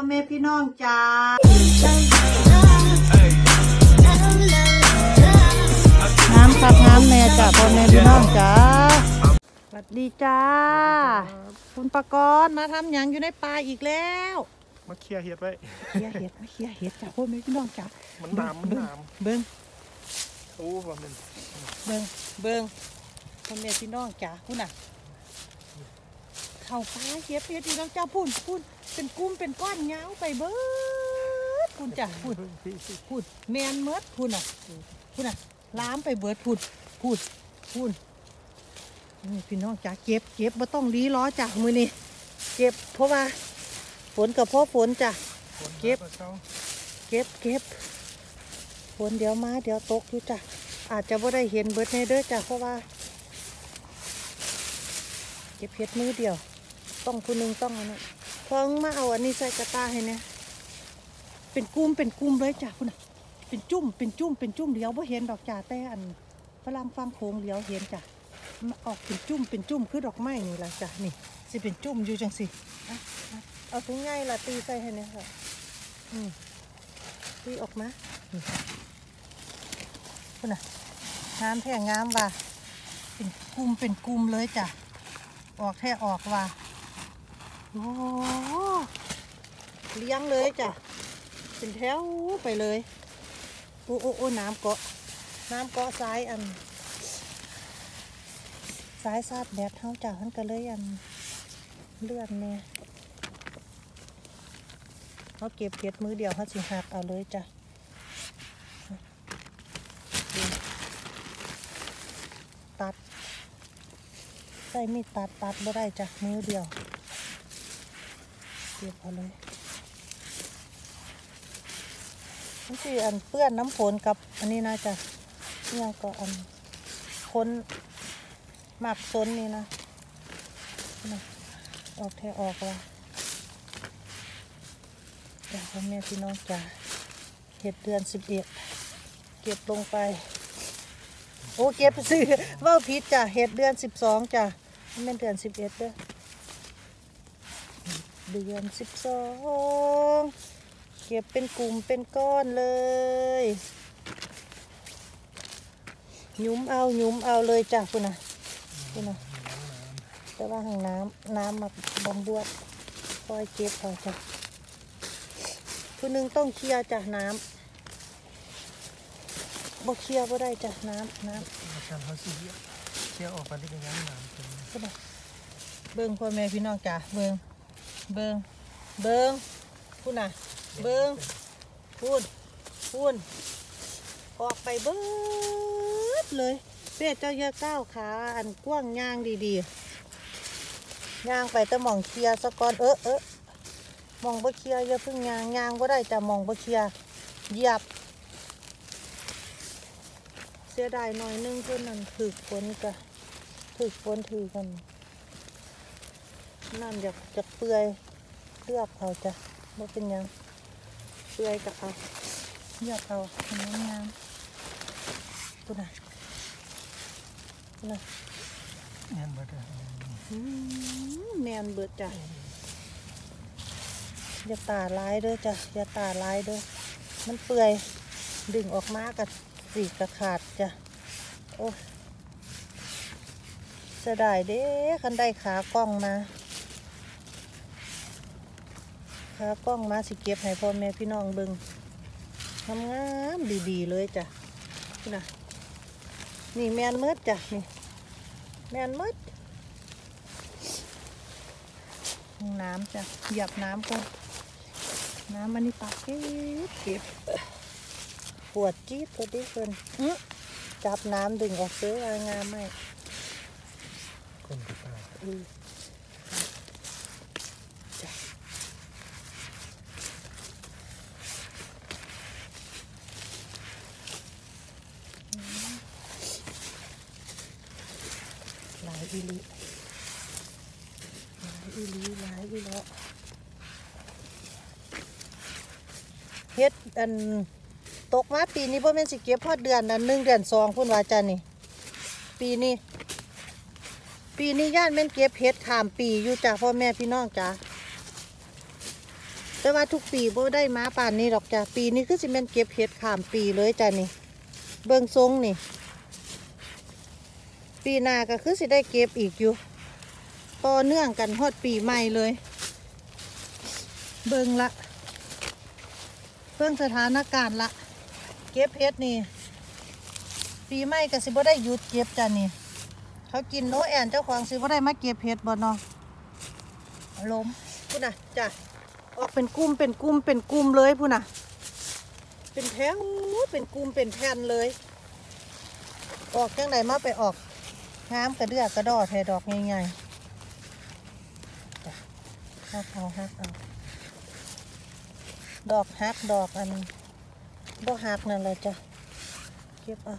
พ่อแม่พี่น้องจ้าน้ำครับน้ำแม่จ้าพ่อแม่พี่น้องจ้าสวัสดีจ้า คุณปกรณ์มาทำหยังอยู่ในป่าอีกแล้วมาเคลียร์เฮ็ดไว้เคลียร์เห็ดมาเคลียร์เห็ดจ้าพ่อแม่พี่น้องจ้ามันหนามมันหนามเบิ้งโอ้ว่ามันเบิ้งเบิ้งพ่อแม่พี่น้องจ้าคุณน่ะเข้าป่าเก็บเห็ดพี่น้องจ้าพุ่นพุ่น เป็นกุ้มเป็นก้อนยาวไปเบิดพุ่นจ้าพุ่นพี่พี่พูดแมนเมิดพูดอะพูดอะล้ามไปเบิดพูดพูดพูดนี่พี่น้องจ๋าเก็บเก็บไม่ต้องรีล้อจ้ะมือนี่เก็บเพราะว่าฝนกับพ่อฝนจ้ะเก็บเก็บเก็บฝนเดี๋ยวมาเดี๋ยวตกอยู่จ้ะอาจจะไม่ได้เห็นเบิดในเด้อจ้ะเพราะว่า เก็บเห็ดมือเดียว ต้องคนหนึงต้องอันนี้ พองมาเอาอันนี้ใส่กระตาให้เนี่ยเป็นกุ้มเป็นกุ้มเลยจ้ะคุณน่ะเป็นจุ่มเป็นจุ่มเป็นจุ่มเลี้ยวบ่เห็นดอกจ่าแต่อันฝรั่งฟังโค้งเลี้ยวเห็นจ้ะมันออกเป็นจุ่มเป็นจุ่มคือดอกไม้นี่ละจ้ะนี่สิเป็นจุ่มอยู่จังสิเอาถุงง่ายละตีใส่ให้เนี่ยค่ะตีออกมาคุณน่ะงามแท้งามว่ะเป็นกลุ่มเป็นกลุ่มเลยจ้ะออกแท้ออกว่ะ โอ้เลี้ยงเลยจ้ะ เป็นแถวไปเลย โอ้โอ้โอ้น้ำเกาะ น้ำเกาะซ้ายอันซ้ายซาดแดดเท้าจากท่านก็เลยอันเลื่อนเนี่ยเขาเก็บเห็ดมือเดียวเขาสิหักเอาเลยจ้ะตัดใส่มีดตัดตัดบ่ได้จ้ะมือเดียว เก็บเอาเลยนี่คืออันเปื้อนน้ำฝนกับอันนี้นะจ๊ะเนี่ยก็อันค้นหมักซนนี่นะนออกแท้ออกว่ะจ้ะพ่อแม่พี่น้องจ้ะเห็ดเดือนสิบเอ็ดเก็บลงไป โอ้เก็บซื้อเว่าผิดจ้ะเห็ดเดือนสิบสองจ้ะไม่เป็นเดือนสิบเอ็ดเด้อ เดือนสิบสองเก็บเป็นกลุ่มเป็นก้อนเลยหยุ้มเอาหยุ้มเอาเลยจ้ะคุณนะคุณนะแต่ว่าห้องน้ำน้ำมาบำบวดคอยเก็บเอาจ้ะผู้หนึงต้องเคลียร์จ้ะน้ำบ่เคลียร์บ่ได้จ้ะน้ำน้อาจารย์เขาสิเคลียร์ออกไปได้ยังไงหนามเป็นำคุณนะเบิ้งพ่อแม่พี่น้องจ้ะเบิ้ง เบิ้งเบิ้งคุณน่ะเบิ้งพูนพูนออกไปเบิดเลยเป็ดเจ้าเยอะก้าวขาอันกว้างย่างดีๆย่างไปแต่หมองเคลียร์สะกอนเออเออมองบ่เคลียร์อย่าเพึ่งย่างย่างบ่ได้จะมองบ่เคลียร์เหยียบ เสียดายหน่อยนึงเพื่อนนั่นถือฝนกะถือฝนถือกัน นั่นอยากจะเปื่อยเลือกเอาจ้ะบ่เป็นหยังเปื่อยกับเอาเลือกเอาทำงามๆตัวน่ะตัวน่ะเงี้ยบ่ได้อืมแมนเบิดจ้ะอย่าตาลายเด้อจ้ะอย่าตาลายเด้อมันเปื่อยดึงออกมากับสีกระขาดจ้ะโอ้ยเสียดายเด้คันได้ขากล้องมา ขากล้องมาสิเก็บให้พ่อแม่พี่น้องเบิงงามงามดีๆเลยจ้ะนี่นะนี่แมนเมดจ้ะนี่แมนเมดห้องน้ำจ้ะหยียบน้ำก่อนน้ำมันนี่ปากเก็บเก็บปวดจี๊ดตัวดิเพิ่นอื้อจับน้ำดึงออกเสื้อางามไหมคนที่ตาย อือจ้ะหลาย อีลีหลายอีลีหลายอีหลอเฮ็ดอันตกมาปีนี้พ่อแม่สิเก็บพอดเดือนนั้นหนึ่งเดือนสองพุ่นว่าจันนี่ ปีนี้ ปีนี้ย่านแม่นเก็บเฮ็ดขามปีอยู่จ้ะพ่อแม่พี่น้องจ้ะแต่ว่าทุกปีบ่ได้มาป่านนี้หรอกจ้ะปีนี้คือสิแม่นเก็บเห็ดขามปีเลยจ้ะนี่ เบิ่งทรงนี่ ปีหน้าก็คือสิได้เก็บอีกอยู่ต่อเนื่องกันฮอดปีใหม่เลย เบิ่งละเบิ่งสถานการณ์ละ เก็บเห็ดนี่ ปีใหม่ก็สิบ่ได้หยุดเก็บจ้ะนี่ เขากินโนแอนเจ้าของสิบ่ได้มาเก็บเห็ดบ่เนาะล้มพุ่นะจ้ะออกเป็นกลุ่มเป็นกลุ่มเป็นกลุ่มเลยพุ่นะเป็นแถวเป็นกลุ่มเป็นแผ่นเลย ออกจังไดมาไปออก น้ำกระเดือกกระดอแทดอกง่ายๆฮักเอาฮักเอาดอกฮักดอกอันบ่ฮักนั่นเลยจ้ะเก็บเอา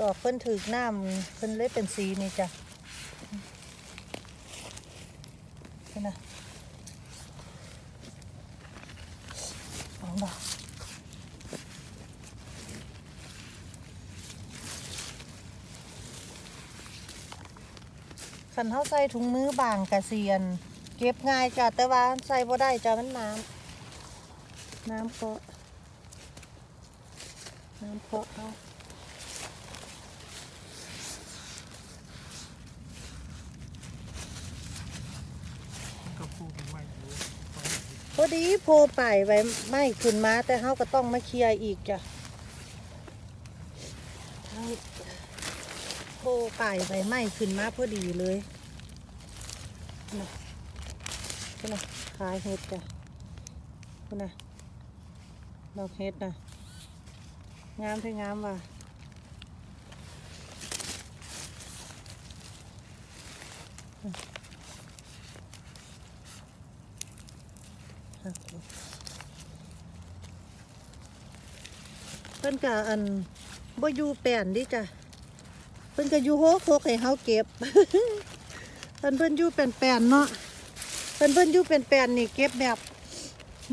ดอกเพิ่นถือน้ำเพิ่นเลยเป็นสีนี่จ้ะนี่นะสองดอก ขันเขาใส่ถุงมือบางกระเซียน เก็บง่ายจ้ะแต่ว่าใส่บ่ได้จ้ะมันน้ำน้ำเพาะน้ำเพาะเอาพอดีโพไปไว้ไม่ขึ้นมาแต่เฮาก็ต้องมาเคลียร์อีกจ้ะ ทั้งโพไปไว้ไม่ขึ้นมาพอดีเลยนะนี่นะขายเห็ดจ้ะนี่นะดอกเห็ดนะงามที่งามว่ะเพิ่นกะอันบ่อยู่แป้นดิจ้ะ พิ่นก็อยู่โฮกโฮกให้เฮาเก็บเพิ่นเพิ่นอยู่เป็นแปนเนาะเพิ่นเพิ่นอยู่เป็นแปนนี่เก็บแบบ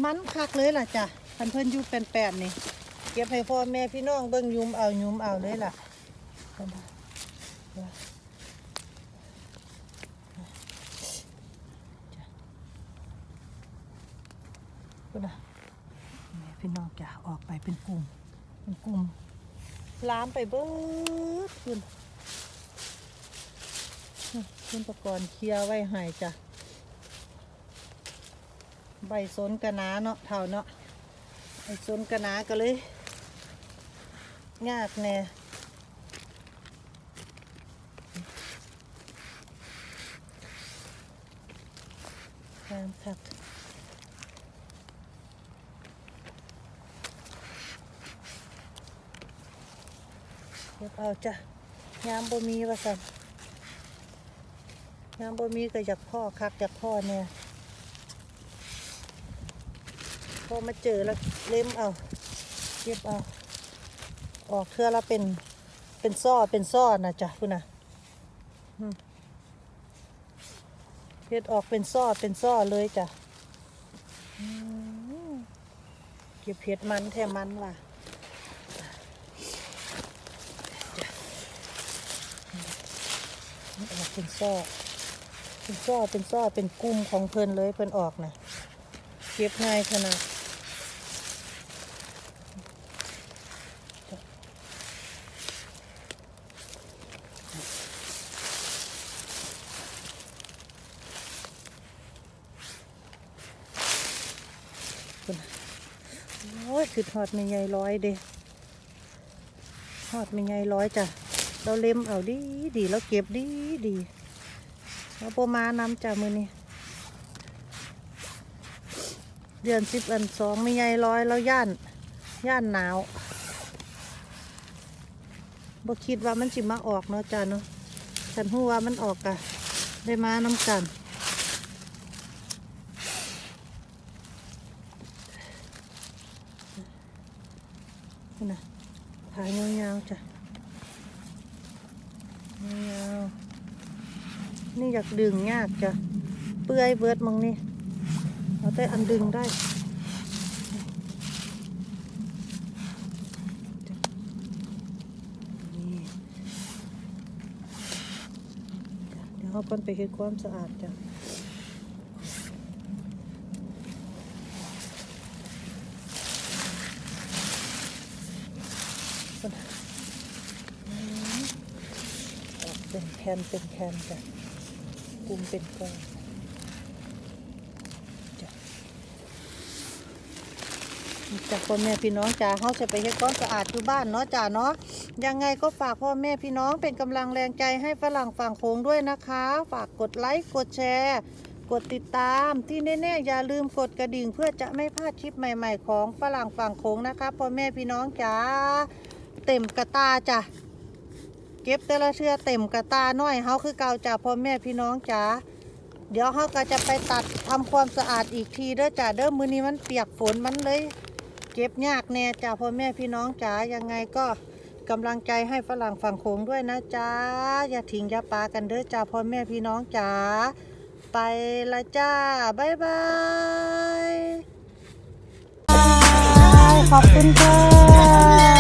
มันคักเลยล่ะจ้ะเพิ่นเพิ่นอยู่เป็นแปนนี่ เก็บให้พ่อแม่พี่น้องเบิ่งยุมเอายุมเอาเลยล่ะนะแม่พี่น้องจ้ะออกไปเป็นกลุ่ม เป็นกลุ่มล้ามไปเบิดคุณ คุณประกรณ์เคลียร์ไว้ให้จ้ะ ใบสนกะนาเนาะเท่าเนาะใบสนกะนาก็เลยยากแน่งามคักเก็บเอาจ้ะยามบ่มีว่าสัน ยามบ่มีก็อยากพ่อคักอยากพ่อเนี่ยพอมาเจอแล้วเล่มเอาเก็บเอาออกเทื่อและเป็นเป็นซ้อเป็นซ้อนะจ๊ะคุณนะเฮ็ดออกเป็นซ้อเป็นซ้อเลยจ้ะเก็บเห็ดมันแท้มันว่ะออกเป็นซ้อ เป็นซ้อเป็นซ้อเป็นกลุ่มของเพลินเลยเพลินออกนะเก็บง่ายขนาดคุณโอ้ยคือทอดไม่ใหญ่ร้อยเด้ทอดไม่ใหญ่ร้อยจ้ะเราเล็มเอาดีดีเราเก็บดีดี เราโปมาน้ำจ้ะมือนี้เดือนสิบอันสองไม่ใหญ่ร้อยเราย่านย่านหนาวบ่คิดว่ามันสิมาออกเนาะจ้ะเนาะฉันหูว่ามันออกอะได้มานำกันนี่นะขายยาวๆจ้ะ นี่อยากดึงยากจ้ะ เปื่อยเบิดมังนี่เราได้อันดึงได้เดี๋าก่อนไปเฮ็ดความสะอาดจ้ะเป็นแคนเป็นแคนจ้ะ กุ้มเป็นก้อนจ้ะนี่จากพ่อแม่พี่น้องจ้าเขาจะไปเฮ็ดก้อนสะอาดอยู่บ้านเนาะจ้าเนาะยังไงก็ฝากพ่อแม่พี่น้องเป็นกำลังแรงใจให้ฝรั่งฝั่งโขงด้วยนะคะ ฝากกดไลค์กดแชร์ กดติดตามที่แน่ๆอย่าลืมกดกระดิ่งเพื่อจะไม่พลาดคลิปใหม่ ๆ ของฝรั่งฝั่งโขงนะคะพ่อแม่พี่น้องจ๋าเต็มกระตาจ้ะ เก็บแต่ละเชือเต็มกระตาน้อยเฮาคือเก่าจ้ะพ่อแม่พี่น้องจ๋าเดี๋ยวเฮาก็จะไปตัดทำความสะอาดอีกทีเด้อจ้ะเด้อมือนี้มันเปียกฝนมันเลย เก็บยากแน่จ้ะพ่อแม่พี่น้องจ๋ายังไงก็กำลังใจให้ฝรั่งฝั่งโขงด้วยนะจ๊ะอย่าทิ้งอย่าปากันเด้อจ้ะพ่อแม่พี่น้องจ๋าไปละจ้าบ๊ายบายขอบคุณค่ะ